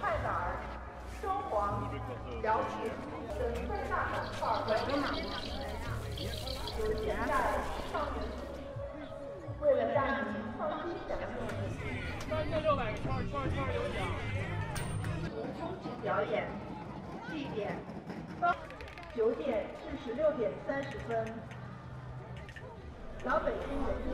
菜杆儿、双簧、小品等三大板块围绕有现代、表演，地点八九点至十六点三十分，老北京人。